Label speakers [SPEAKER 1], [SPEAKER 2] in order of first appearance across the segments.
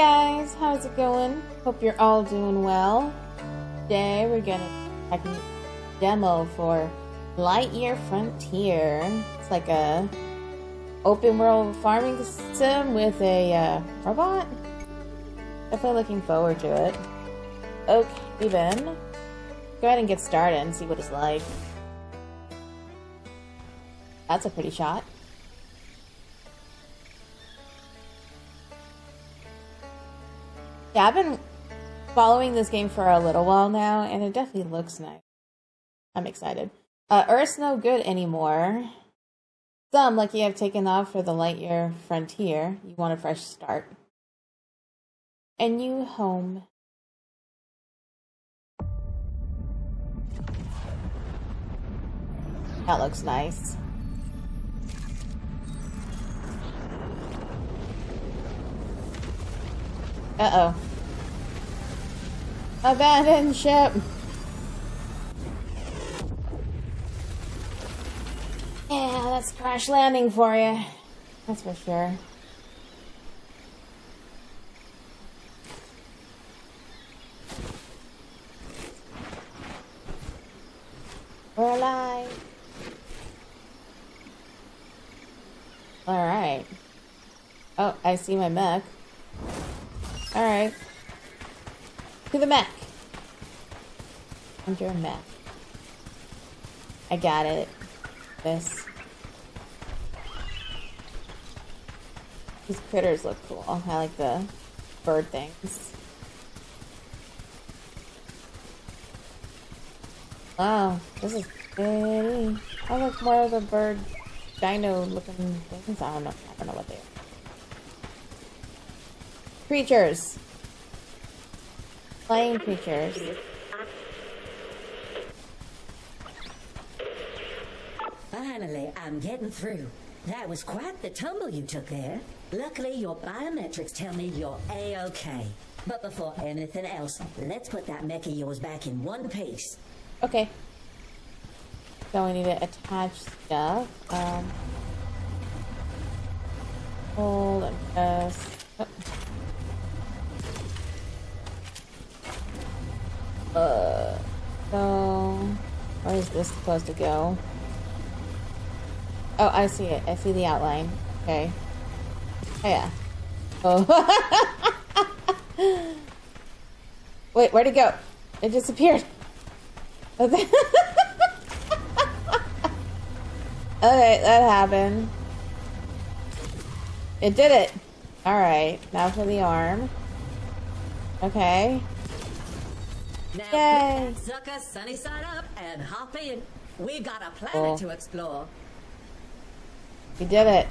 [SPEAKER 1] guys, how's it going? Hope you're all doing well. Today we're gonna check a demo for Lightyear Frontier. It's like a open world farming sim with a uh, robot. Definitely looking forward to it. Okay, then. Go ahead and get started and see what it's like. That's a pretty shot. Yeah, I've been following this game for a little while now, and it definitely looks nice. I'm excited. Uh, Earth's no good anymore. Some, like you have taken off for the Lightyear Frontier, you want a fresh start. A new home. That looks nice. Uh-oh. Abandoned ship! Yeah, that's crash landing for you. That's for sure. We're alive. Alright. Oh, I see my mech. Alright. To the mech. Enter mech. I got it. This. These critters look cool. I like the bird things. Wow, this is pretty. I look more of the bird dino looking things. I don't know. I don't know what they are. Creatures. Flying creatures.
[SPEAKER 2] Finally, I'm getting through. That was quite the tumble you took there. Luckily, your biometrics tell me you're A-OK. But before anything else, let's put that mech of yours back in one piece.
[SPEAKER 1] Okay. So we need to attach stuff. Um, hold and press. Oh. Uh, so where is this supposed to go? Oh, I see it. I see the outline. Okay. Oh yeah. Oh. Wait, where'd it go? It disappeared. Okay, okay that happened. It did it. Alright, now for the arm. Okay.
[SPEAKER 2] Now,
[SPEAKER 1] Yay.
[SPEAKER 2] put that sucker sunny side up and hop in. We've got a planet
[SPEAKER 1] Cool.
[SPEAKER 2] to explore.
[SPEAKER 1] We did it.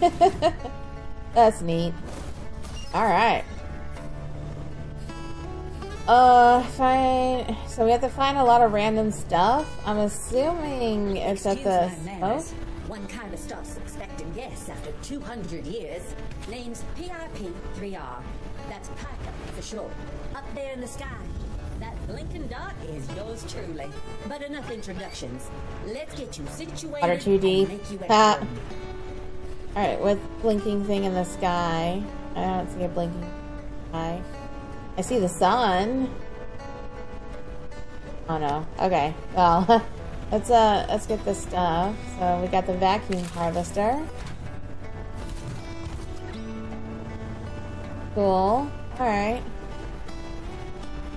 [SPEAKER 1] That's neat. Alright. Uh, find. So we have to find a lot of random stuff. I'm assuming it's at the. Oh.
[SPEAKER 2] One kind of stops expecting guests after 200 years. Name's PIP-3R. That's Piper for short. Up there in the sky. That blinking dot is yours truly. But enough introductions. Let's get you situated
[SPEAKER 1] Water too deep.
[SPEAKER 2] and make you at
[SPEAKER 1] Ah. Alright, with blinking thing in the sky. I don't see a blinking sky. I see the sun. Oh no. Okay. Well, let's uh let's get this stuff. So we got the vacuum harvester. Cool. Alright.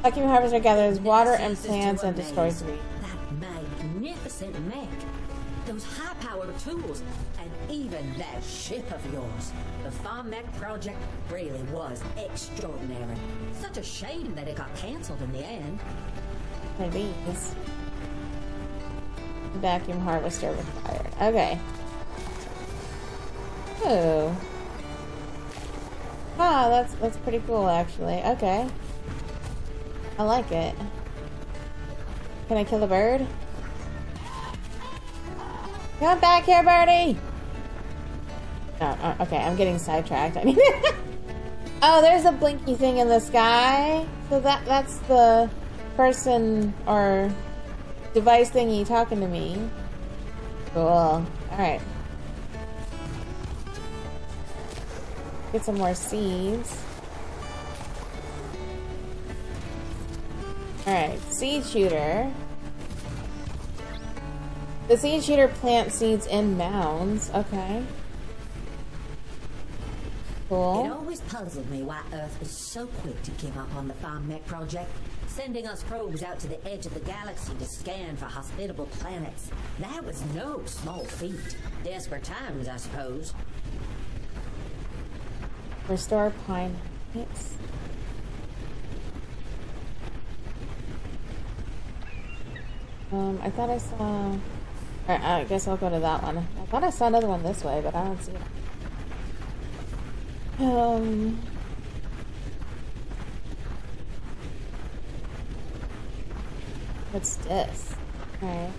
[SPEAKER 1] Vacuum harvester gathers water and plants and destroys weeds.
[SPEAKER 2] That magnificent mech. Those high-powered tools. And even that ship of yours. The Farm Mech project really was extraordinary. Such a shame that it got cancelled in the end.
[SPEAKER 1] My bees. Vacuum harvester required. Okay. Oh. Ah, that's that's pretty cool actually. Okay. I like it. Can I kill a bird? Come back here, birdie! Oh, uh, okay, I'm getting sidetracked. I mean, oh, there's a blinky thing in the sky. So that that's the person or device thingy talking to me. Cool. Alright. Get some more seeds. Alright, seed shooter. The seed shooter plants seeds in mounds. Okay. Cool.
[SPEAKER 2] It always puzzled me why Earth was so quick to give up on the Farm Mech project, sending us probes out to the edge of the galaxy to scan for hospitable planets. That was no small feat. Desperate times, I suppose.
[SPEAKER 1] Restore Pine Heights. Um, I thought I saw. Alright, I guess I'll go to that one. I thought I saw another one this way, but I don't see it. Um. What's this? Alright.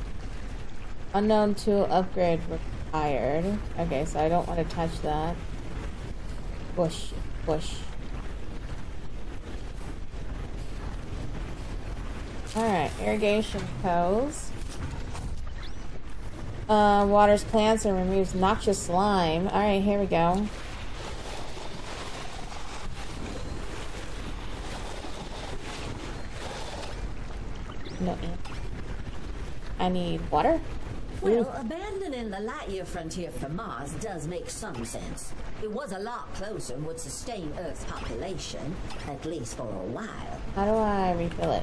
[SPEAKER 1] Unknown tool upgrade required. Okay, so I don't want to touch that. Bush. Bush. Alright, irrigation hose. Uh, waters plants and removes noxious slime. Alright, here we go. No, I need water.
[SPEAKER 2] Well, abandoning the Lightyear frontier for Mars does make some sense. It was a lot closer and would sustain Earth's population, at least for a while.
[SPEAKER 1] How do I refill it?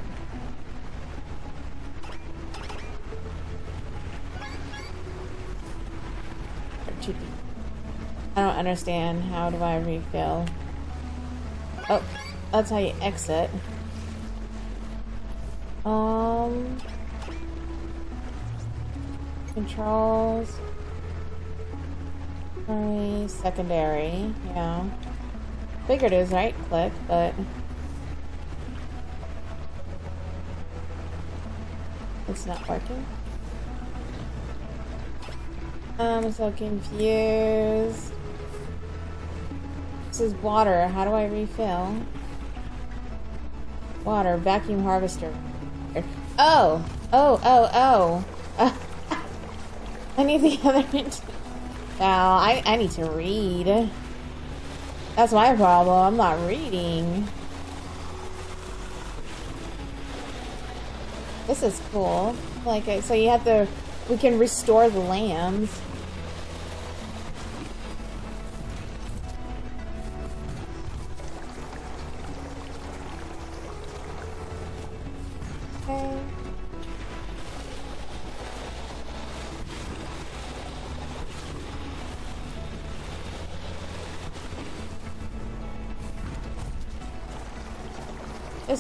[SPEAKER 1] I don't understand. How do I refill? Oh, that's how you exit. Um, controls. Secondary, yeah. Figured it was right click, but it's not working. I'm so confused. This is water. How do I refill? Water, vacuum harvester. Oh, oh, oh, oh. I need the other. Now, I, I need to read. That's my problem. I'm not reading. This is cool. Like, so you have to. We can restore the lambs.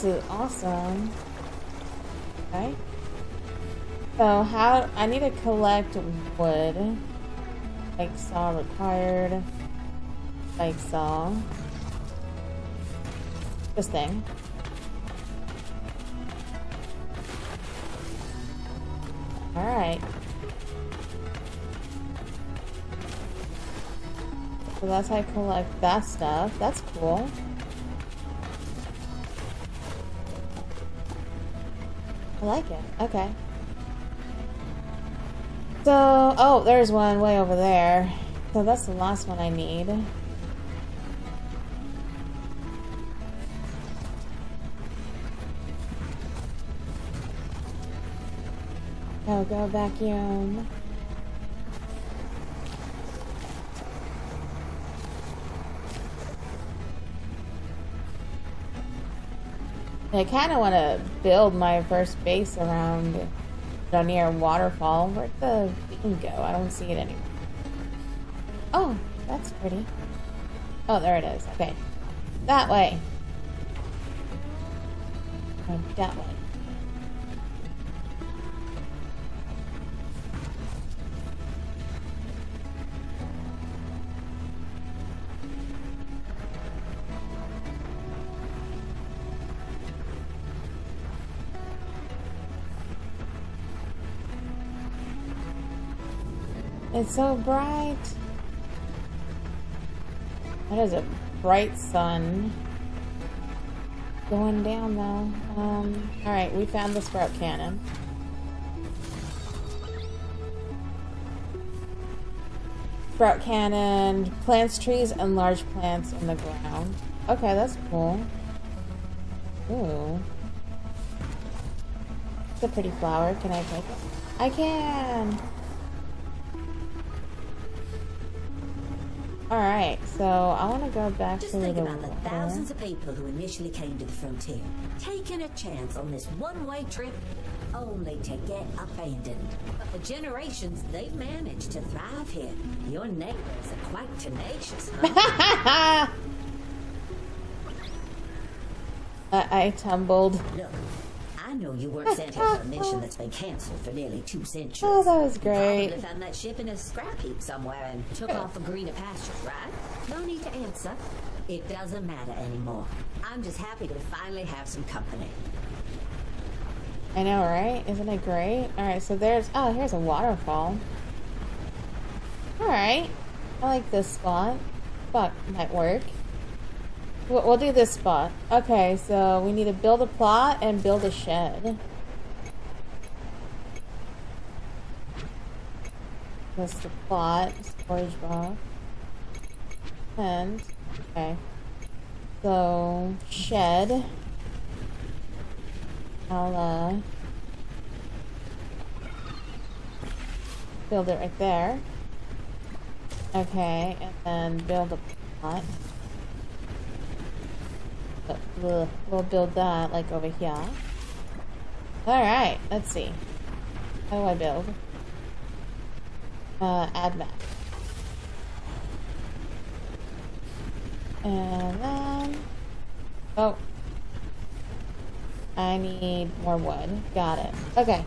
[SPEAKER 1] Is awesome. Okay. So how I need to collect wood. Like saw required. Like saw. This thing. Alright. So that's how I collect that stuff. That's cool. I like it. Okay. So, oh, there's one way over there. So that's the last one I need. Go, go vacuum. I kind of want to build my first base around down near waterfall. Where'd the beacon go? I don't see it anymore. Oh, that's pretty. Oh, there it is. Okay. That way. That way. It's so bright. That is a bright sun going down though. Um, all right, we found the sprout cannon. Sprout cannon plants trees and large plants in the ground. Okay, that's cool. Ooh. It's a pretty flower. Can I take it? I can! Alright, so I want to go back
[SPEAKER 2] Just
[SPEAKER 1] to
[SPEAKER 2] think
[SPEAKER 1] the
[SPEAKER 2] about the thousands of people who initially came to the frontier, taking a chance on this one-way trip, only to get abandoned. But for generations, they've managed to thrive here. Your neighbors are quite tenacious, huh?
[SPEAKER 1] I, uh, I tumbled.
[SPEAKER 2] Look, I know you weren't sent here for a mission that's been canceled for nearly two centuries.
[SPEAKER 1] Oh, that was
[SPEAKER 2] You
[SPEAKER 1] great.
[SPEAKER 2] probably found that ship in a scrap heap somewhere and took off for greener pastures, right? No need to answer. It doesn't matter anymore. I'm just happy to finally have some company.
[SPEAKER 1] I know, right? Isn't it great? Alright, so there's... Oh, here's a waterfall. Alright. I like this spot. Fuck, might work. We'll, do this spot. Okay, so we need to build a plot and build a shed. That's the plot. Storage box. And... Okay. So, shed. I'll uh, build it right there. Okay, and then build a plot. But we'll, we'll build that like over here. Alright, let's see. How do I build? Uh, add map. And then... Oh, I need more wood. Got it. Okay.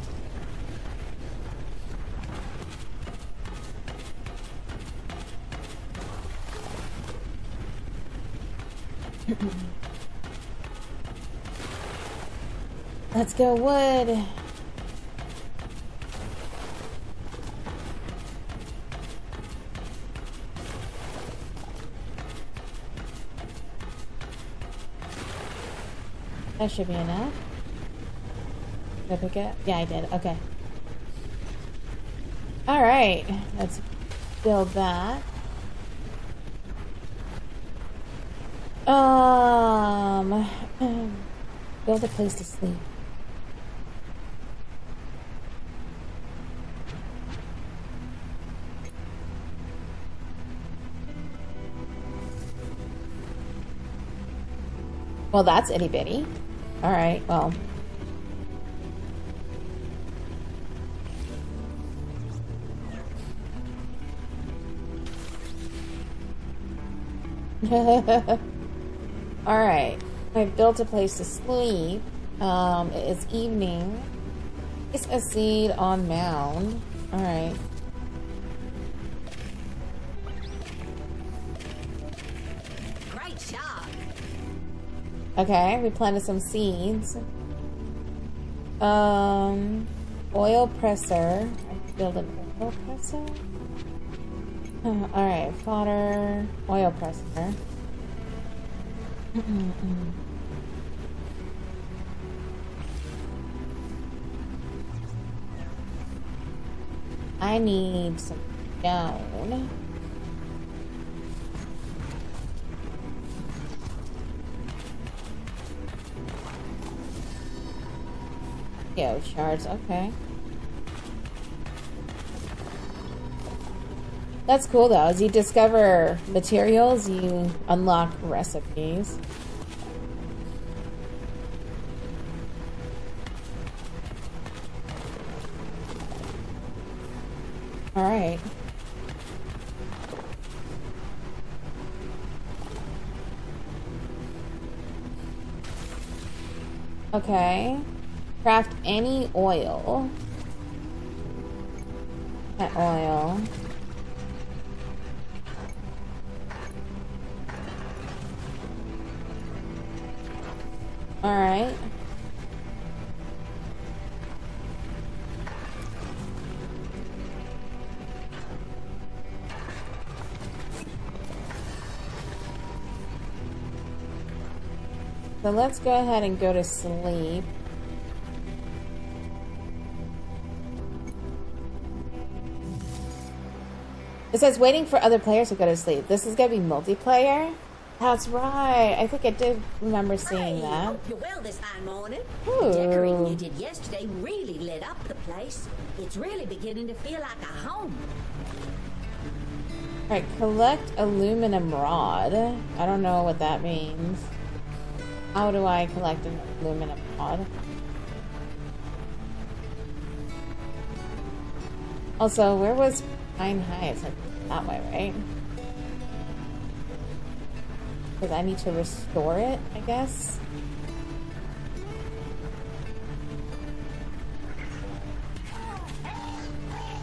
[SPEAKER 1] Let's go wood. That should be enough. Did I pick it? Yeah, I did. Okay. Alright. Let's build that. Um, build a place to sleep. Well, that's itty bitty. Alright, well. Alright. I've built a place to sleep. Um, it is evening. Place a seed on mound. Alright.
[SPEAKER 2] Great
[SPEAKER 1] Okay, we planted some seeds. Um, oil presser. I build an oil presser. Uh, all right, fodder, oil presser. I need some stone. Yo, shards, okay. That's cool though. As you discover materials, you unlock recipes. Alright. Okay. Craft any oil. That oil. Alright. So let's go ahead and go to sleep. It says waiting for other players to go to sleep. This is gonna be multiplayer. That's right. I think I did remember seeing that.
[SPEAKER 2] hope you're well this fine morning.
[SPEAKER 1] Ooh.
[SPEAKER 2] The decorating you did yesterday really lit up the place. It's really beginning to feel like a home.
[SPEAKER 1] Alright, collect aluminum rod. I don't know what that means. How do I collect an aluminum rod? Also, where was Pine Heights? That way, right? Because I need to restore it, I guess?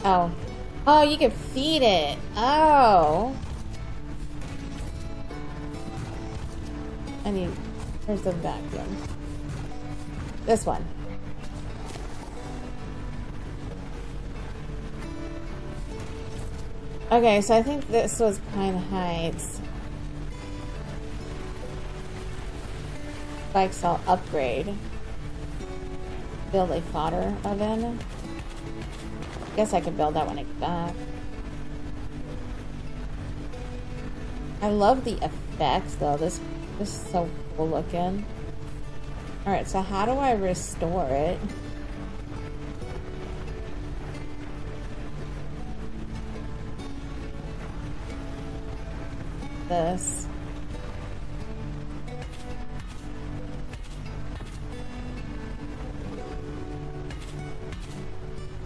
[SPEAKER 1] Oh. Oh, you can feed it. Oh. I need. Where's the vacuum? This one. Okay, so I think this was Pine Heights. Bike I'll upgrade. Build a fodder oven. Guess I could build that when I get back. I love the effects though. This this is so cool looking. Alright, so how do I restore it? This.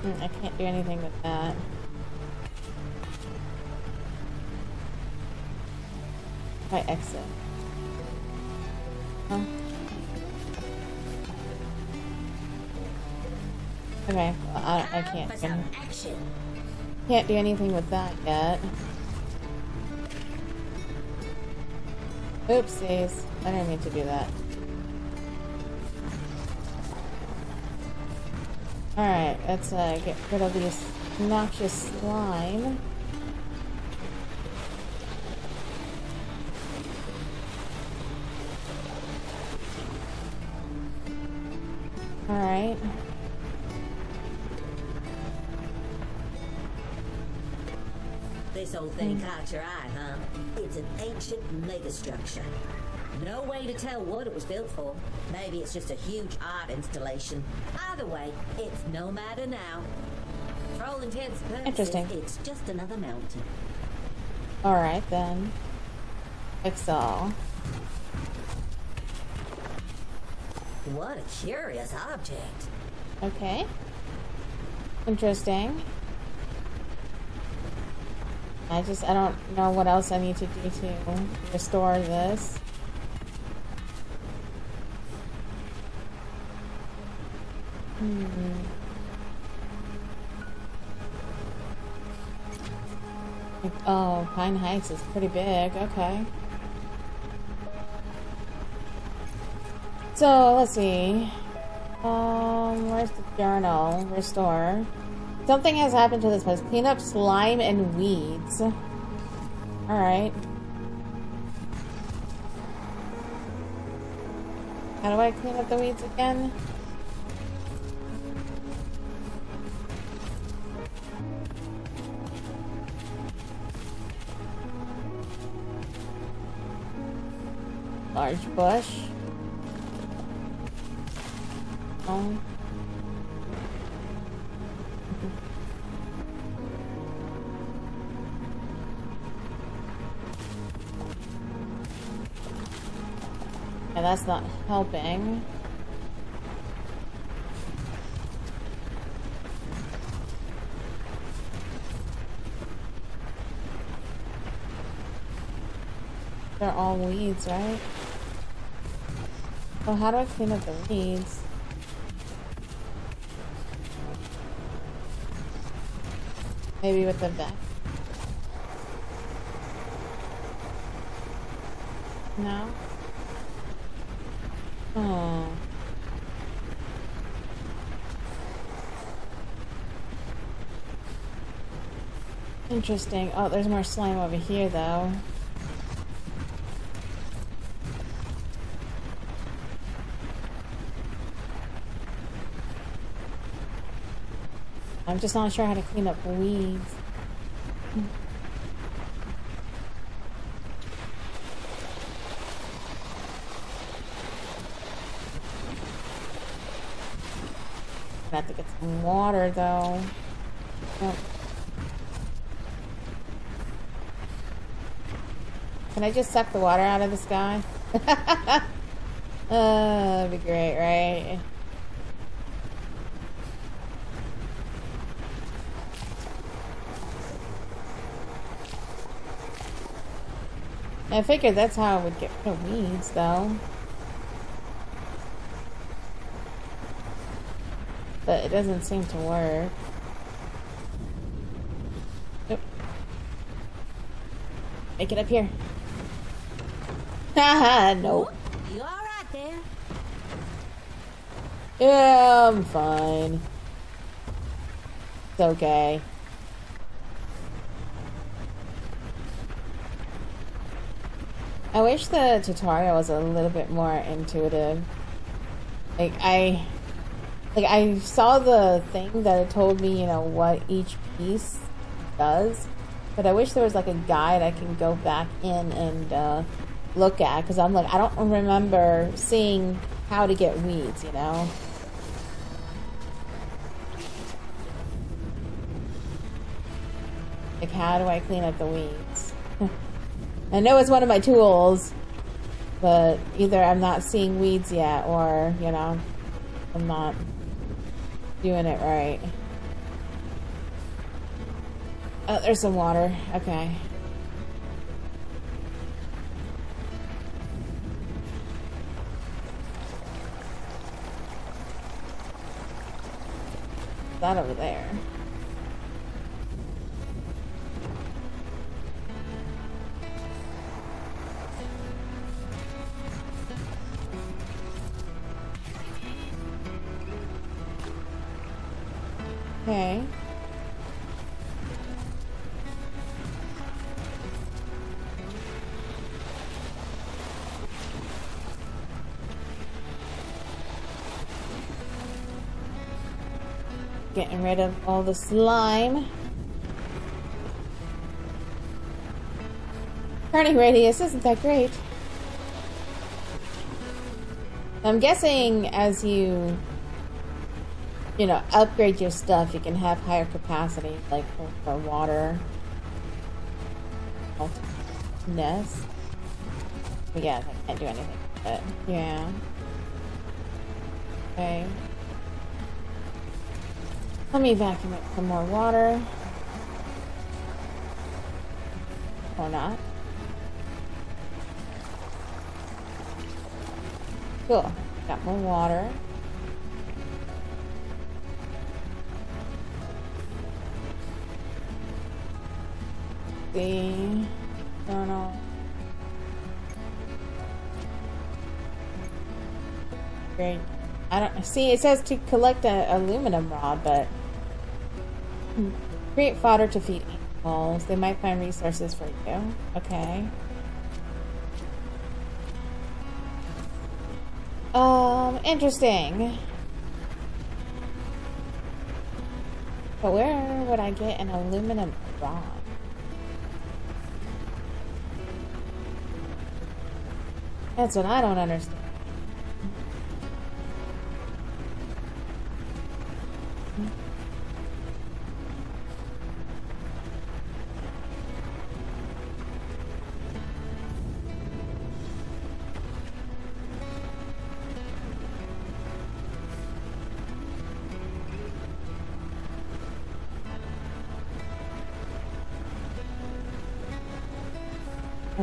[SPEAKER 1] Hmm, I can't do anything with that. If I exit. Huh? Okay, well, I, I can't.
[SPEAKER 2] for some action.
[SPEAKER 1] Can't do anything with that yet. Oopsies. I didn't mean to do that. Alright, let's uh, get rid of these noxious slime. Alright.
[SPEAKER 2] Old thing caught your eye, huh? It's an ancient megastructure. No way to tell what it was built for. Maybe it's just a huge art installation. Either way, it's no matter now. For all intents and purposes,
[SPEAKER 1] Interesting.
[SPEAKER 2] it's just another mountain.
[SPEAKER 1] Alright then. Excel.
[SPEAKER 2] What a curious object.
[SPEAKER 1] Okay. Interesting. I just, I don't know what else I need to do to restore this. Hmm. Like, Oh, Pine Heights is pretty big. Okay. So, let's see. Um, where's the journal? Restore. Something has happened to this place. Clean up slime and weeds. Alright. How do I clean up the weeds again? Large bush. Yeah, that's not helping. They're all weeds, right? So how do I clean up the weeds? Maybe with the vet. No? Interesting. Oh, there's more slime over here, though. I'm just not sure how to clean up weeds. I have to get some water, though. Can I just suck the water out of the sky? uh, that'd be great, right? I figured that's how I would get rid of weeds, though. But it doesn't seem to work. Nope. Make it up here. Nope.
[SPEAKER 2] You all right there?
[SPEAKER 1] Yeah, I'm fine. It's okay. I wish the tutorial was a little bit more intuitive. Like I like I saw the thing that it told me, you know, what each piece does, but I wish there was like a guide I can go back in and uh, look at because I'm like I don't remember seeing how to get weeds, you know. Like how do I clean up the weeds? I know it's one of my tools, but either I'm not seeing weeds yet or, you know, I'm not doing it right. Oh, there's some water. Okay. That over there. Okay. Getting rid of all the slime. Turning radius isn't that great. I'm guessing as you you know, upgrade your stuff, you can have higher capacity, like for, for water. Nest. But yeah, I can't do anything it. Yeah. Okay. Let me vacuum up some more water. Or not. Cool. Got more water. I don't. Great. I don't see. It says to collect an aluminum rod, but create fodder to feed animals. They might find resources for you. Okay. Um, interesting. But where would I get an aluminum rod? That's what I don't understand.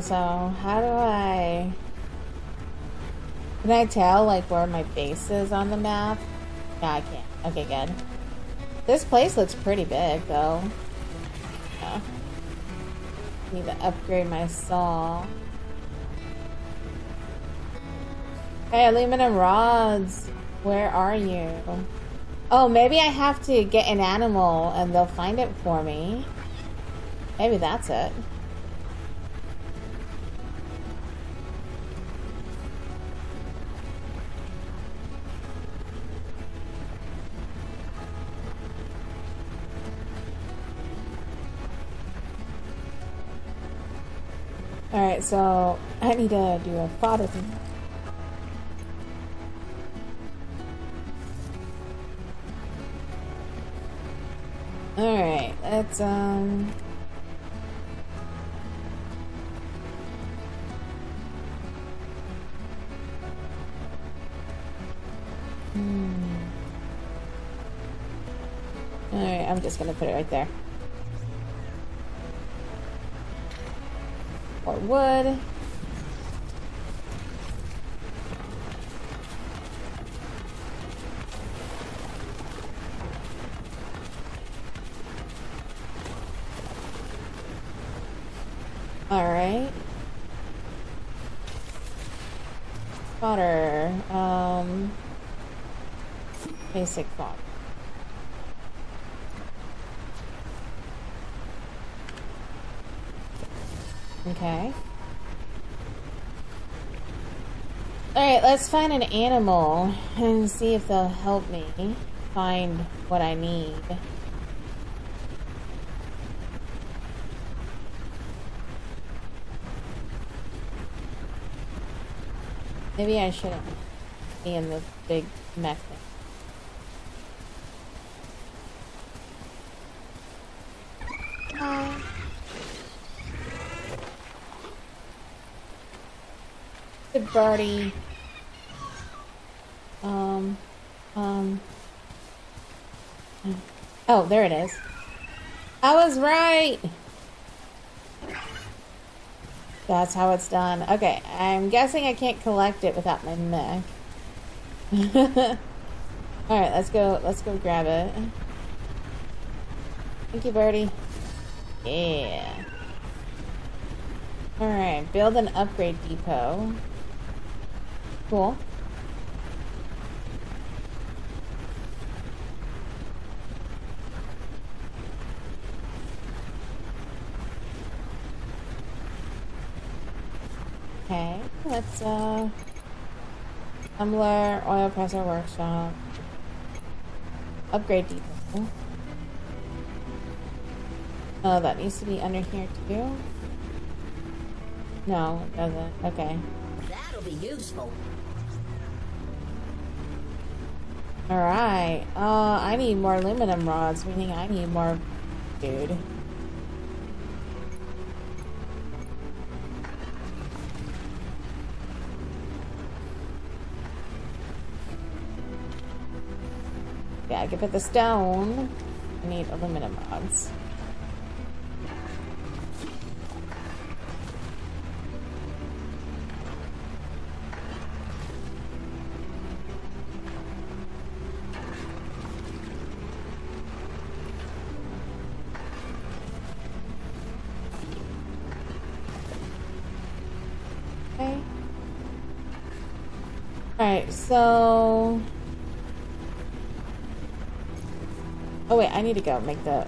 [SPEAKER 1] So, how do I... Can I tell, like, where my base is on the map? Yeah, I can't. Okay, good. This place looks pretty big, though. Yeah. Need to upgrade my saw. Hey, aluminum rods. Where are you? Oh, maybe I have to get an animal and they'll find it for me. Maybe that's it. So I need to do a fodder thing. Alright, let's, um... Hmm. Alright, I'm just gonna put it right there. More wood. Alright. Fodder. Um, basic fodder. Okay. Alright, let's find an animal and see if they'll help me find what I need. Maybe I shouldn't be in the big mech thing. Good birdie. Um, um. Oh, there it is. I was right! That's how it's done. Okay, I'm guessing I can't collect it without my mech. Alright, let's go, let's go grab it. Thank you, Birdie. Yeah. Alright, build an upgrade depot. Cool. Let's, uh... Tumbler, oil presser workshop. Upgrade depot. Oh, that needs to be under here too? No, it doesn't. Okay.
[SPEAKER 2] That'll be useful.
[SPEAKER 1] Alright. Uh, I need more aluminum rods, meaning I need more dude. I can put the stone. I need aluminum rods. Okay. Alright, so... Oh wait, I need to go make the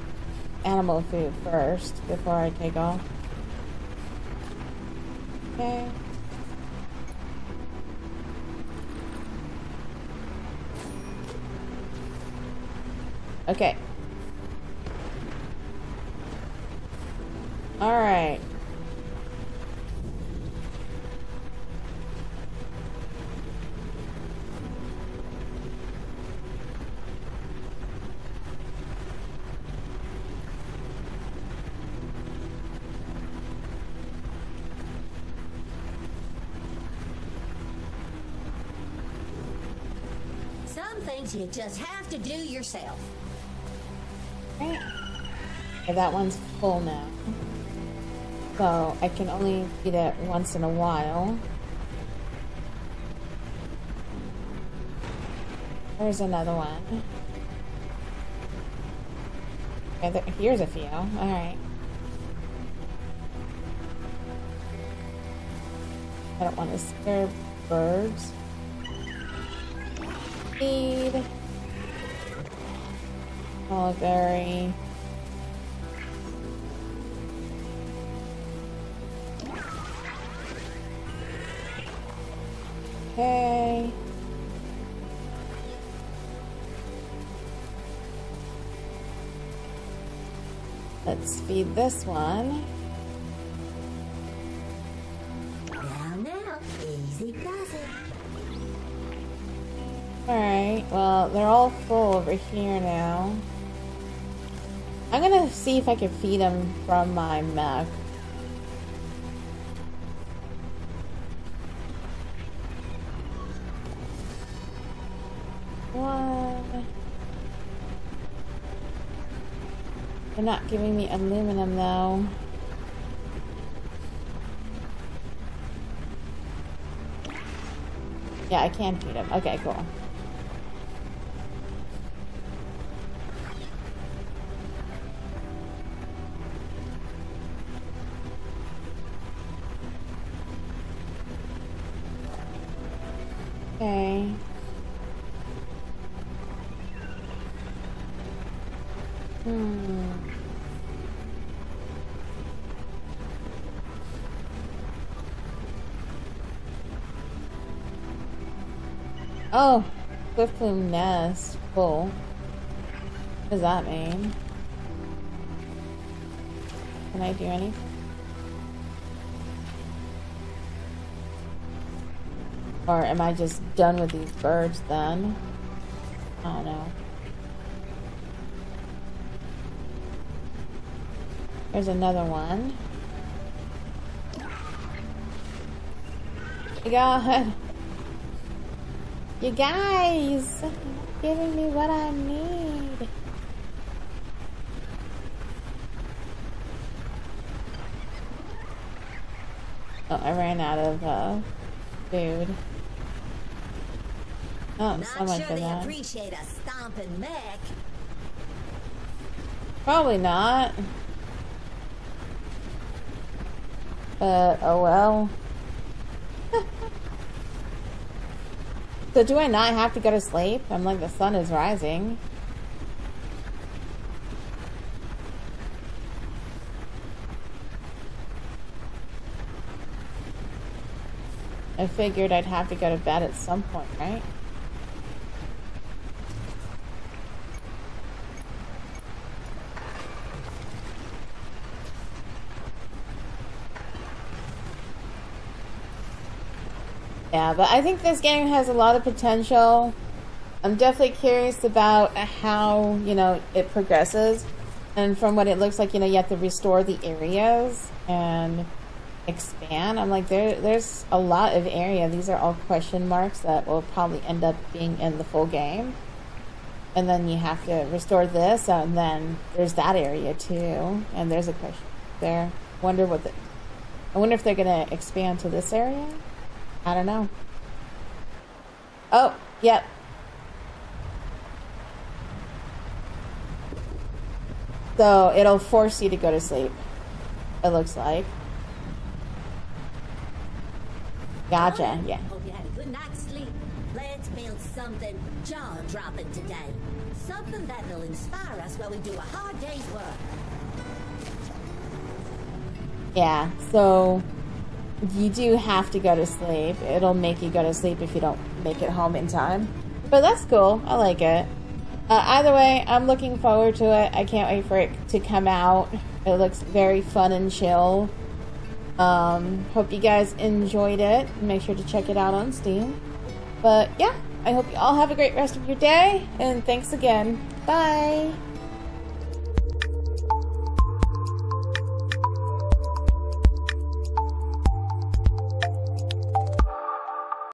[SPEAKER 1] animal food first before I take off. Okay. Okay. Alright.
[SPEAKER 2] Some things you just have to do yourself.
[SPEAKER 1] Okay, that one's full now. So I can only eat it once in a while. There's another one. Okay, there, here's a few. Alright. I don't want to scare birds. Olive oh, berry. Okay. Let's feed this one. Well, they're all full over here now. I'm gonna see if I can feed them from my mech. What? They're not giving me aluminum though. Yeah, I can feed him. Okay, cool. Hmm. Oh, Swift Plume Nest. Cool. What does that mean? Can I do anything? Or am I just done with these birds then? I don't know. There's another one. God. You guys giving me what I need. Oh, I ran out of uh, food. Oh,
[SPEAKER 2] Not
[SPEAKER 1] so much
[SPEAKER 2] sure
[SPEAKER 1] for
[SPEAKER 2] they
[SPEAKER 1] that.
[SPEAKER 2] appreciate a stomping mech.
[SPEAKER 1] Probably not. But, oh well. so do I not have to go to sleep? I'm like, the sun is rising. I figured I'd have to go to bed at some point, right? Yeah, but I think this game has a lot of potential. I'm definitely curious about how, you know, it progresses. And from what it looks like, you know, you have to restore the areas and expand. I'm like, there, there's a lot of area. These are all question marks that will probably end up being in the full game. And then you have to restore this, and then there's that area too. And there's a question there. Wonder what the. I wonder if they're gonna expand to this area. I don't know. Oh, yep. So it'll force you to go to sleep. It looks like. Gotcha,
[SPEAKER 2] oh,
[SPEAKER 1] yeah.
[SPEAKER 2] Hope you had a good night's sleep. Let's build something jaw-dropping today. Something that will inspire us while we do a hard day's work.
[SPEAKER 1] Yeah, so you do have to go to sleep. It'll make you go to sleep if you don't make it home in time. But that's cool. I like it. Uh, either way, I'm looking forward to it. I can't wait for it to come out. It looks very fun and chill. Um, hope you guys enjoyed it. Make sure to check it out on Steam. But yeah, I hope you all have a great rest of your day. And thanks again. Bye.